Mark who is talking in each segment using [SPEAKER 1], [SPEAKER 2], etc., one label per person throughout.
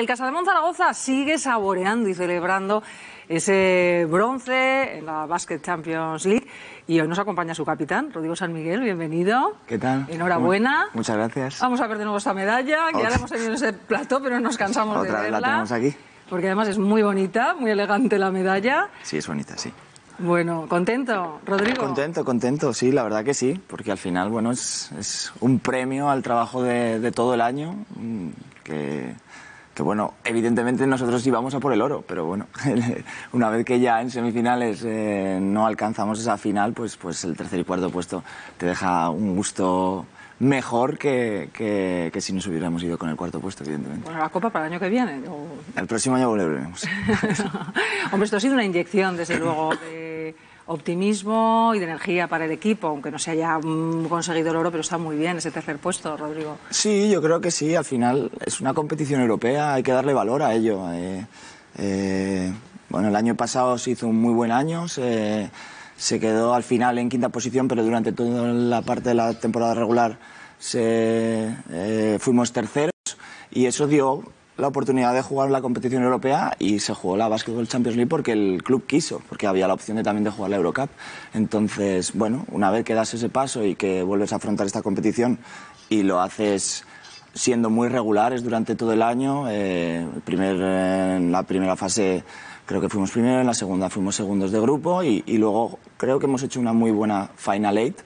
[SPEAKER 1] El Casademón Zaragoza sigue saboreando y celebrando ese bronce en la Basket Champions League y hoy nos acompaña su capitán, Rodrigo San Miguel, bienvenido.
[SPEAKER 2] ¿Qué tal?
[SPEAKER 1] Enhorabuena.
[SPEAKER 2] Muchas gracias.
[SPEAKER 1] Vamos a ver de nuevo esta medalla, que ya la hemos tenido en ese plató, pero nos cansamos
[SPEAKER 2] Otra
[SPEAKER 1] de
[SPEAKER 2] vez
[SPEAKER 1] verla.
[SPEAKER 2] la tenemos aquí.
[SPEAKER 1] Porque además es muy bonita, muy elegante la medalla.
[SPEAKER 2] Sí, es bonita, sí.
[SPEAKER 1] Bueno, ¿contento, Rodrigo?
[SPEAKER 2] Contento, contento, sí, la verdad que sí, porque al final, bueno, es, es un premio al trabajo de, de todo el año, mm, que, bueno, evidentemente nosotros íbamos a por el oro, pero bueno, una vez que ya en semifinales eh, no alcanzamos esa final, pues, pues el tercer y cuarto puesto te deja un gusto mejor que, que, que si nos hubiéramos ido con el cuarto puesto, evidentemente.
[SPEAKER 1] Bueno, la copa para el año que viene. o-
[SPEAKER 2] El próximo año volveremos.
[SPEAKER 1] Hombre, esto ha sido una inyección, desde luego, de optimismo y de energía para el equipo, aunque no se haya mm, conseguido el oro, pero está muy bien ese tercer puesto, Rodrigo.
[SPEAKER 2] Sí, yo creo que sí. Al final es una competición europea, hay que darle valor a ello. Eh, eh, bueno, el año pasado se hizo un muy buen año, se, se quedó al final en quinta posición, pero durante toda la parte de la temporada regular se, eh, fuimos terceros y eso dio la oportunidad de jugar la competición europea y se jugó la Basketball Champions League porque el club quiso, porque había la opción de, también de jugar la Eurocup. Entonces, bueno, una vez que das ese paso y que vuelves a afrontar esta competición y lo haces siendo muy regulares durante todo el año, eh, primer, en la primera fase creo que fuimos primero, en la segunda fuimos segundos de grupo y, y luego creo que hemos hecho una muy buena Final Eight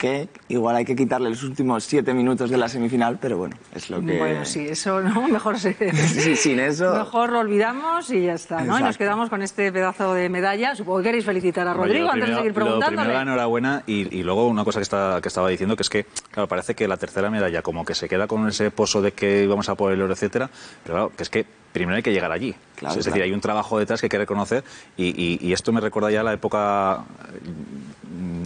[SPEAKER 2] que igual hay que quitarle los últimos siete minutos de la semifinal, pero bueno, es lo que...
[SPEAKER 1] Bueno, sí, eso no, mejor se...
[SPEAKER 2] Sí, sin eso...
[SPEAKER 1] Mejor lo olvidamos y ya está, ¿no? Y nos quedamos con este pedazo de medalla. Supongo que queréis felicitar a Rodrigo antes de seguir
[SPEAKER 3] Lo primero,
[SPEAKER 1] preguntándole.
[SPEAKER 3] la enhorabuena y, y luego una cosa que, está, que estaba diciendo, que es que, claro, parece que la tercera medalla como que se queda con ese pozo de que íbamos a por el oro, etcétera, pero claro, que es que primero hay que llegar allí.
[SPEAKER 2] Claro,
[SPEAKER 3] es decir, hay un trabajo detrás que hay que reconocer y, y- y esto me recuerda ya la época,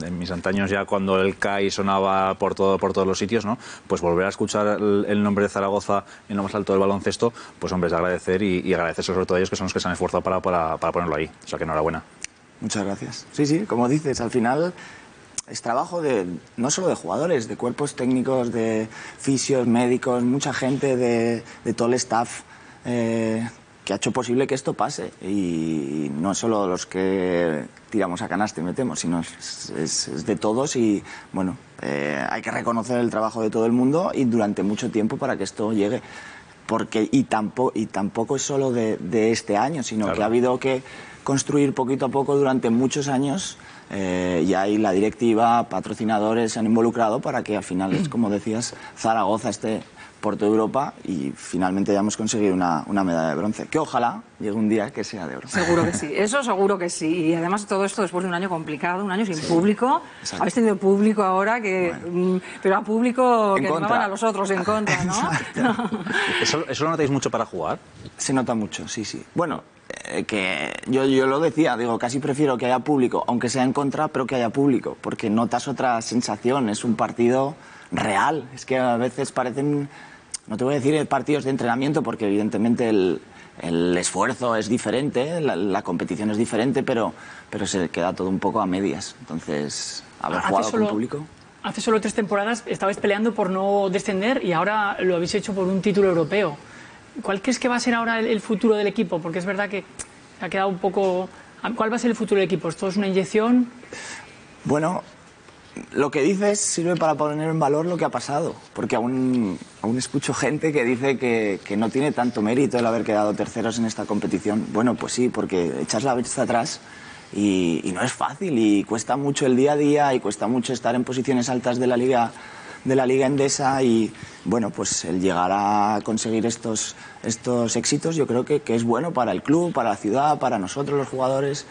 [SPEAKER 3] en mis antaños ya cuando el CAI sonaba por, todo, por todos los sitios, ¿no? Pues volver a escuchar el, nombre de Zaragoza en lo más alto del baloncesto, pues hombre, es de agradecer y, y agradecer sobre todo a ellos que son los que se han esforzado para, para, para ponerlo ahí. O sea que enhorabuena.
[SPEAKER 2] Muchas gracias. Sí, sí, como dices, al final es trabajo de no solo de jugadores, de cuerpos técnicos, de fisios, médicos, mucha gente de, de todo el staff eh, que ha hecho posible que esto pase. Y no solo los que tiramos a canasta y metemos, sino es, es- es de todos y bueno, eh, hay que reconocer el trabajo de todo el mundo y durante mucho tiempo para que esto llegue. Porque, y, tampoco, y tampoco es solo de, de este año, sino
[SPEAKER 3] Claro.
[SPEAKER 2] que ha habido que construir poquito a poco durante muchos años eh, y ahí la directiva, patrocinadores se han involucrado para que al final, es como decías, Zaragoza esté por toda Europa y finalmente ya hemos conseguido una, una medalla de bronce. Que ojalá llegue un día que sea de oro.
[SPEAKER 1] Seguro que sí, eso seguro que sí. Y además todo esto después de un año complicado, un año sin público.
[SPEAKER 2] exacto.
[SPEAKER 1] Habéis tenido público ahora, que, mm, pero a público
[SPEAKER 2] En
[SPEAKER 1] que
[SPEAKER 2] contra.
[SPEAKER 1] a los otros en contra, ¿no?
[SPEAKER 3] ¿Eso, ¿Eso lo notáis mucho para jugar?
[SPEAKER 2] Se nota mucho, sí, sí. Bueno, eh, que yo, yo lo decía, digo, casi prefiero que haya público, aunque sea en contra, pero que haya público, porque notas otra sensación, es un partido real. Es que a veces parecen, no te voy a decir partidos de entrenamiento, porque evidentemente el, el esfuerzo es diferente, la, la competición es diferente, pero, pero se queda todo un poco a medias. Entonces, haber
[SPEAKER 4] Hace
[SPEAKER 2] jugado
[SPEAKER 4] solo-
[SPEAKER 2] con público.
[SPEAKER 4] Hace solo tres temporadas estabais peleando por no descender y ahora lo habéis hecho por un título europeo. ¿Cuál crees que va a ser ahora el, el futuro del equipo? Porque es verdad que ha quedado un poco... ¿Cuál va a ser el futuro del equipo? ¿Esto es una inyección?
[SPEAKER 2] Bueno, lo que dices sirve para poner en valor lo que ha pasado, porque aún, aún escucho gente que dice que, que no tiene tanto mérito el haber quedado terceros en esta competición. Bueno, pues sí, porque echas la vista atrás y, y no es fácil y cuesta mucho el día a día y cuesta mucho estar en posiciones altas de la liga de la liga endesa y bueno pues el llegar a conseguir estos estos éxitos yo creo que, que es bueno para el club para la ciudad para nosotros los jugadores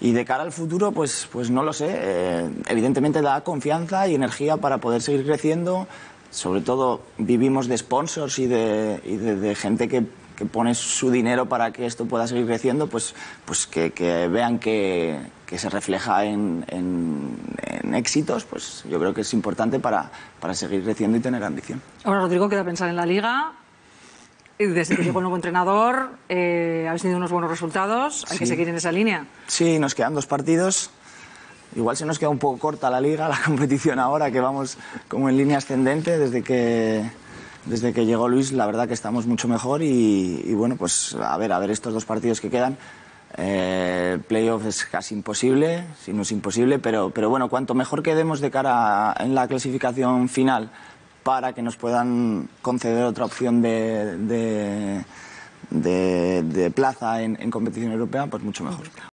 [SPEAKER 2] y de cara al futuro, pues, pues no lo sé. Eh, evidentemente da confianza y energía para poder seguir creciendo. Sobre todo vivimos de sponsors y de, y de- de gente que, que pone su dinero para que esto pueda seguir creciendo, pues, pues que, que vean que, que se refleja en, en- en éxitos, pues yo creo que es importante para, para seguir creciendo y tener ambición.
[SPEAKER 1] Ahora, Rodrigo, queda pensar en la liga. Desde que llegó el nuevo entrenador, eh, habéis tenido unos buenos resultados. Hay que
[SPEAKER 2] Sí.
[SPEAKER 1] seguir en esa línea.
[SPEAKER 2] Sí, nos quedan dos partidos. Igual se nos queda un poco corta la liga, la competición ahora, que vamos como en línea ascendente desde que desde que llegó Luis, la verdad que estamos mucho mejor y, y bueno, pues a ver, a ver estos dos partidos que quedan. Eh, el playoff es casi imposible, si no es imposible, pero, pero bueno, cuanto mejor quedemos de cara a- en la clasificación final para que nos puedan conceder otra opción de, de, de- de plaza en, en competición europea, pues mucho mejor.